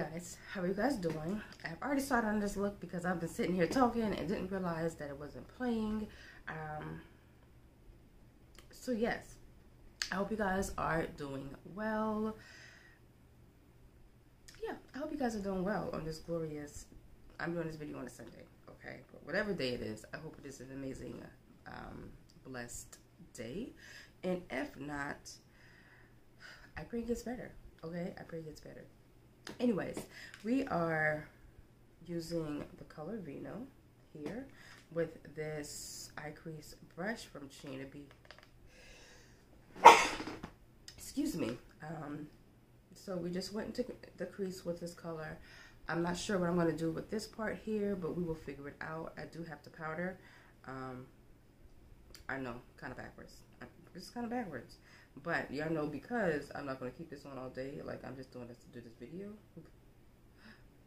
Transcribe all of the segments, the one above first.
guys, how are you guys doing? I've already started on this look because I've been sitting here talking and didn't realize that it wasn't playing. Um, so yes, I hope you guys are doing well. Yeah, I hope you guys are doing well on this glorious, I'm doing this video on a Sunday, okay? But whatever day it is, I hope it is an amazing, um, blessed day. And if not, I pray it gets better, okay? I pray it gets better. Anyways, we are using the color Vino here with this eye crease brush from China B. Excuse me. Um, so we just went into the crease with this color. I'm not sure what I'm going to do with this part here, but we will figure it out. I do have to powder. Um, I know, kind of backwards. It's kind of backwards. But y'all know because I'm not going to keep this on all day, like I'm just doing this to do this video,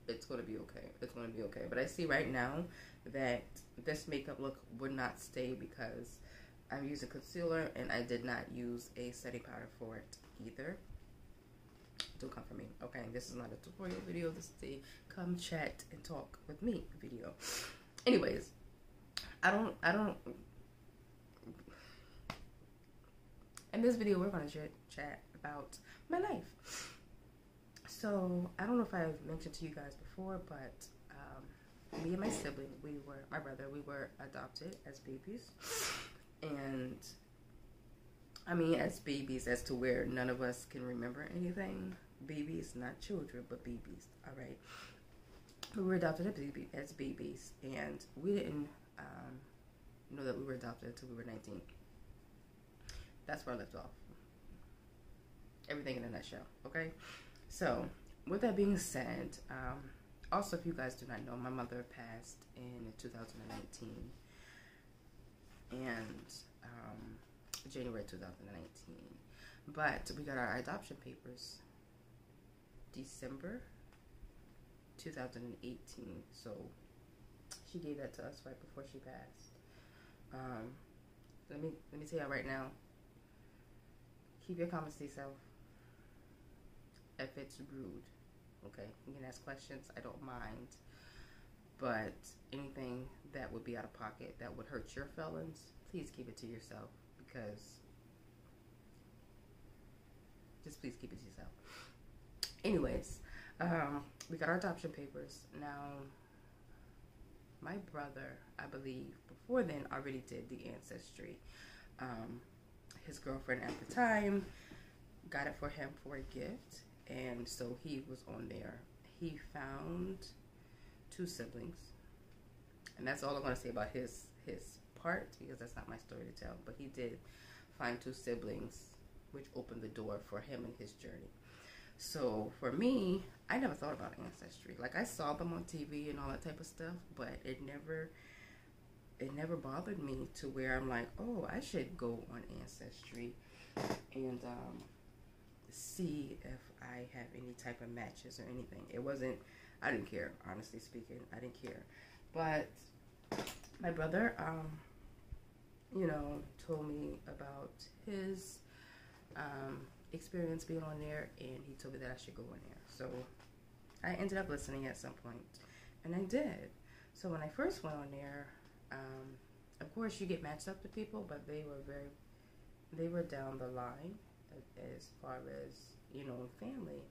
it's going to be okay. It's going to be okay. But I see right now that this makeup look would not stay because I'm using concealer and I did not use a setting powder for it either. Don't come for me, okay? This is not a tutorial video. This is a come chat and talk with me video. Anyways, I don't, I don't in this video, we're going to chat about my life. So, I don't know if I've mentioned to you guys before, but um, me and my sibling, we were, my brother, we were adopted as babies. And, I mean, as babies, as to where none of us can remember anything. Babies, not children, but babies, all right? We were adopted as, as babies, and we didn't um, know that we were adopted until we were 19 that's where I left off. Everything in a nutshell, okay? So, with that being said, um, also, if you guys do not know, my mother passed in 2019. And um, January 2019. But we got our adoption papers December 2018. So she gave that to us right before she passed. Um, let me let me tell you right now, keep your comments to yourself. If it's rude, okay, you can ask questions. I don't mind, but anything that would be out of pocket that would hurt your feelings, please keep it to yourself because just please keep it to yourself. Anyways, um, we got our adoption papers now. My brother, I believe, before then already did the ancestry. Um, his girlfriend at the time got it for him for a gift, and so he was on there. He found two siblings, and that's all I'm going to say about his his part because that's not my story to tell. But he did find two siblings, which opened the door for him and his journey. So for me, I never thought about ancestry. Like I saw them on TV and all that type of stuff, but it never it never bothered me to where I'm like, oh, I should go on Ancestry and um, see if I have any type of matches or anything. It wasn't, I didn't care, honestly speaking. I didn't care. But my brother, um, you know, told me about his um, experience being on there and he told me that I should go on there. So I ended up listening at some point and I did. So when I first went on there, um, of course, you get matched up to people, but they were very, they were down the line as far as you know family.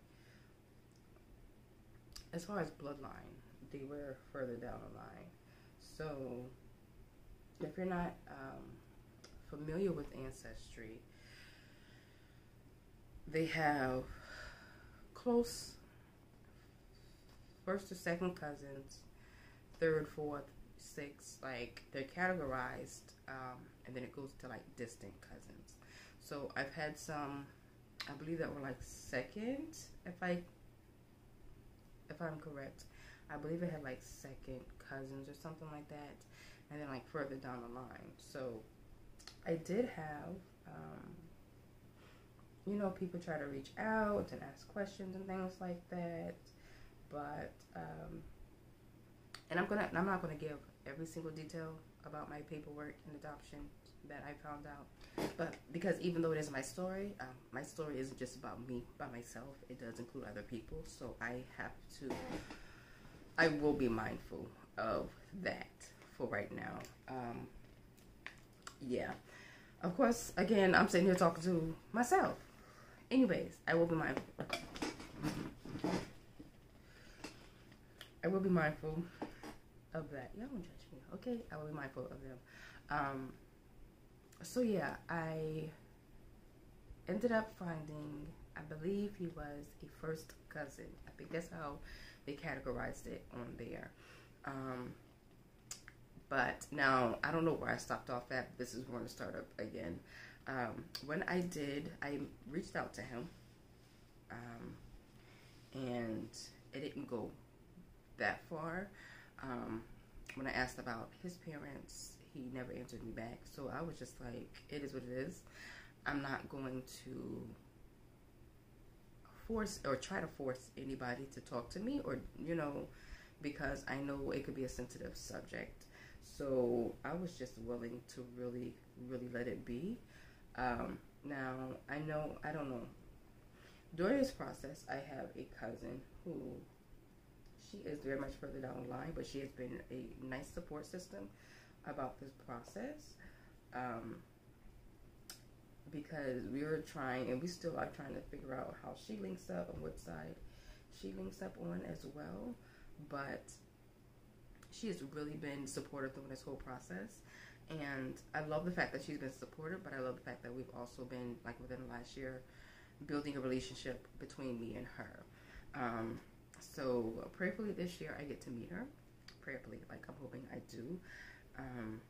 As far as bloodline, they were further down the line. So, if you're not um, familiar with ancestry, they have close first or second cousins, third, fourth, six, like they're categorized, um, and then it goes to like distant cousins. So I've had some, I believe that were like second, if I, if I'm correct. I believe I had like second cousins or something like that, and then like further down the line. So I did have, um, you know, people try to reach out and ask questions and things like that, but um, and I'm gonna, I'm not gonna give every single detail about my paperwork and adoption that I found out. But because even though it is my story, um, my story isn't just about me by myself. It does include other people. So I have to, I will be mindful of that for right now. Um, yeah. Of course, again, I'm sitting here talking to myself. Anyways, I will be mindful. I will be mindful of that. Y'all don't judge me, okay? I will be mindful of them. Um, so yeah, I ended up finding, I believe he was a first cousin. I think that's how they categorized it on there. Um, but now I don't know where I stopped off at. This is going to start up again. Um, when I did, I reached out to him, um, and it didn't go that far. Um, when I asked about his parents, he never answered me back. So I was just like, it is what it is. I'm not going to force or try to force anybody to talk to me or, you know, because I know it could be a sensitive subject. So I was just willing to really, really let it be. Um, now, I know, I don't know. During this process, I have a cousin who she is very much further down the line, but she has been a nice support system about this process. Um, because we were trying, and we still are trying to figure out how she links up and what side she links up on as well. But she has really been supportive through this whole process. And I love the fact that she's been supportive, but I love the fact that we've also been, like within the last year, building a relationship between me and her. Um, so prayerfully this year I get to meet her. Prayerfully, like I'm hoping I do. Um,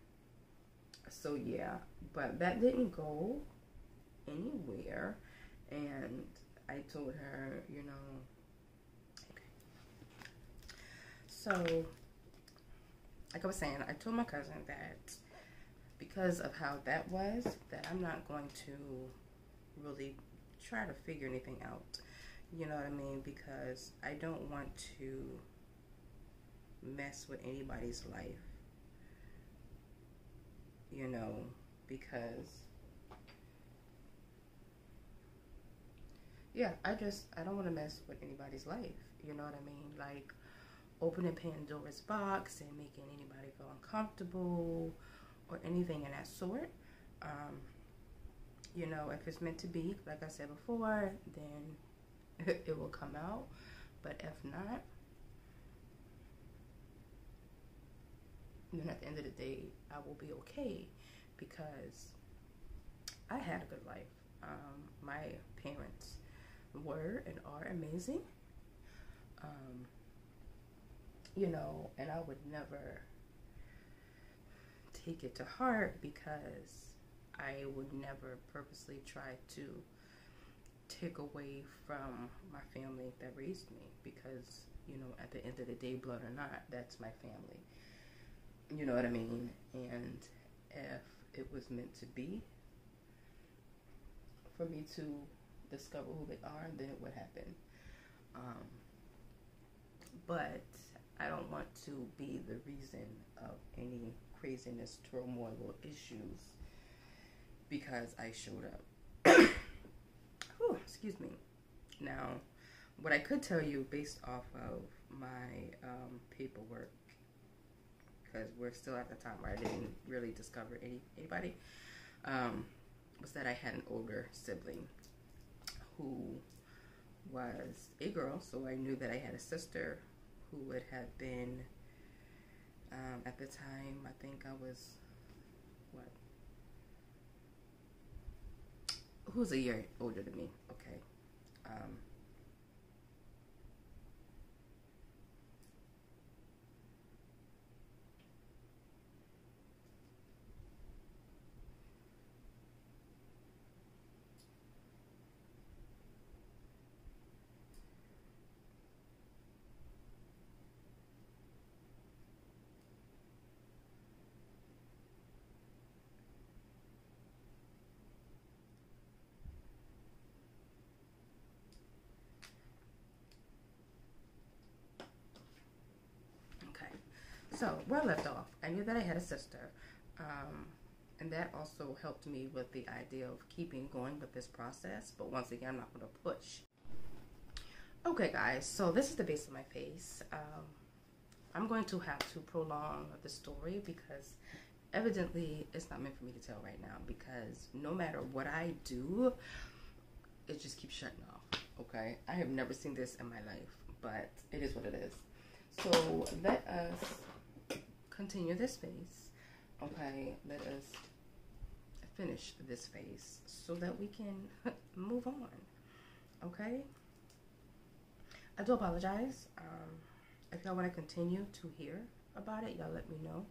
so yeah, but that didn't go anywhere. And I told her, you know, okay. So, like I was saying, I told my cousin that because of how that was, that I'm not going to really try to figure anything out. You know what I mean? Because I don't want to mess with anybody's life. You know, because yeah, I just I don't want to mess with anybody's life. You know what I mean? Like opening Pandora's box and making anybody feel uncomfortable or anything in that sort. Um, you know, if it's meant to be, like I said before, then it will come out. But if not, then at the end of the day, I will be okay because I had a good life. Um, my parents were and are amazing. Um, you know, and I would never take it to heart because I would never purposely try to take away from my family that raised me because you know at the end of the day blood or not that's my family. You know what i mean? And if it was meant to be for me to discover who they are then it would happen. Um, but i don't want to be the reason of any craziness turmoil or issues because i showed up excuse me. Now, what I could tell you based off of my um, paperwork, because we're still at the time where I didn't really discover any anybody, um, was that I had an older sibling who was a girl, so I knew that I had a sister who would have been um, at the time. I think I was what who's a year older than me. Okay. Um, So, where I left off, I knew that I had a sister. Um, and that also helped me with the idea of keeping going with this process. But once again, I'm not going to push. Okay, guys, so this is the base of my face. Um, I'm going to have to prolong the story because evidently it's not meant for me to tell right now because no matter what I do, it just keeps shutting off. Okay, I have never seen this in my life, but it is what it is. So let us continue this phase. Okay, let us finish this phase so that we can move on. Okay. I do apologize. Um, if y'all want to continue to hear about it, y'all let me know.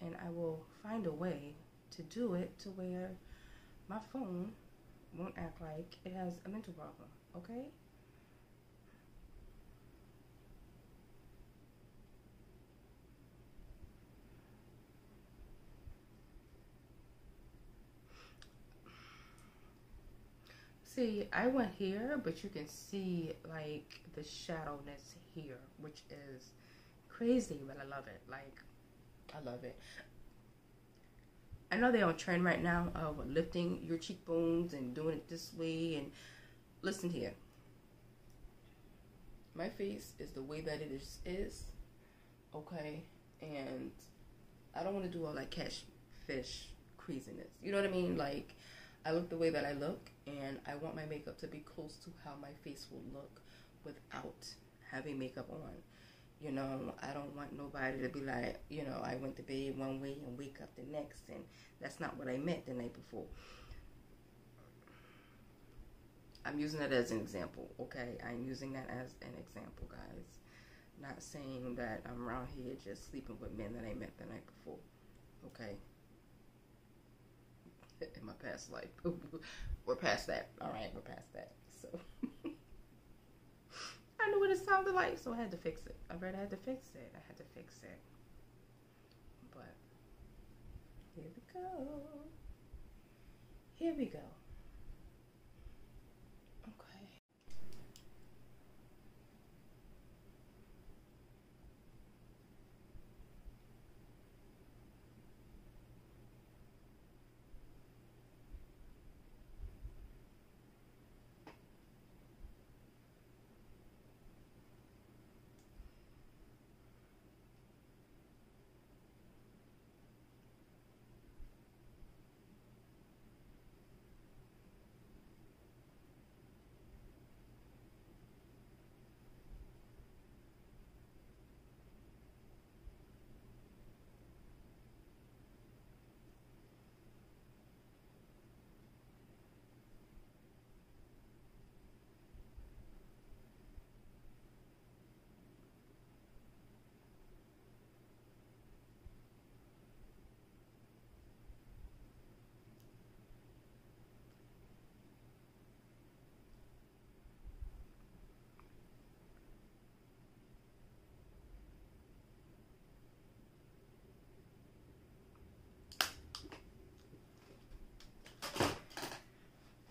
And I will find a way to do it to where my phone won't act like it has a mental problem. Okay? See, I went here, but you can see like the shadowness here, which is crazy, but I love it. Like, I love it. I know they're on trend right now of lifting your cheekbones and doing it this way. And listen here, my face is the way that it is, is okay, and I don't want to do all that catfish craziness. You know what I mean? Like, I look the way that I look, and I want my makeup to be close to how my face will look without having makeup on. You know, I don't want nobody to be like, you know, I went to bed one way and wake up the next, and that's not what I meant the night before. I'm using that as an example, okay? I'm using that as an example, guys. Not saying that I'm around here just sleeping with men that I met the night before, okay? in my past life. we're past that. All right, we're past that. So I knew what it sounded like, so I had to fix it. I read I had to fix it. I had to fix it. But here we go. Here we go.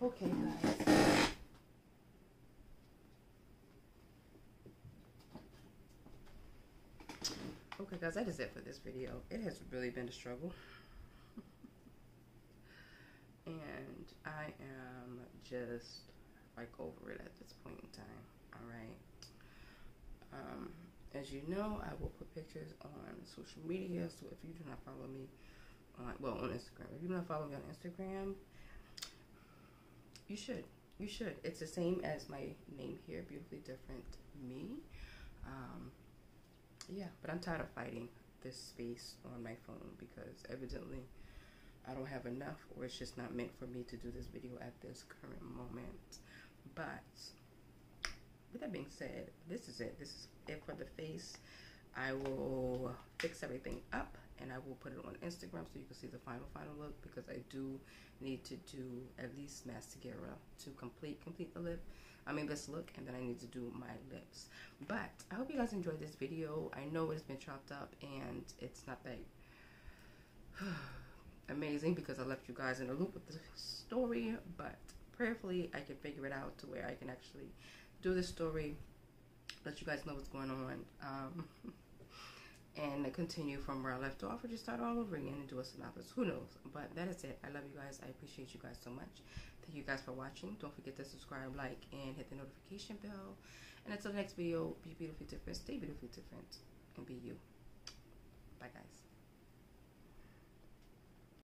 Okay, guys. Okay, guys, that is it for this video. It has really been a struggle. and I am just like over it at this point in time. Alright. Um, as you know, I will put pictures on social media. So if you do not follow me on, well, on Instagram, if you do not follow me on Instagram, you should. You should. It's the same as my name here, beautifully different me. Um, yeah, but I'm tired of fighting this space on my phone because evidently I don't have enough or it's just not meant for me to do this video at this current moment. But with that being said, this is it. This is it for the face. I will fix everything up and I will put it on Instagram so you can see the final final look because I do need to do at least mascara to complete complete the lip I mean this look and then I need to do my lips. But I hope you guys enjoyed this video. I know it's been chopped up and it's not that amazing because I left you guys in a loop with the story but prayerfully I can figure it out to where I can actually do the story let you guys know what's going on. Um, and continue from where I left off, or just start all over again and do a synopsis. Who knows? But that is it. I love you guys. I appreciate you guys so much. Thank you guys for watching. Don't forget to subscribe, like, and hit the notification bell. And until the next video, be beautifully different, stay beautifully different, and be you. Bye, guys.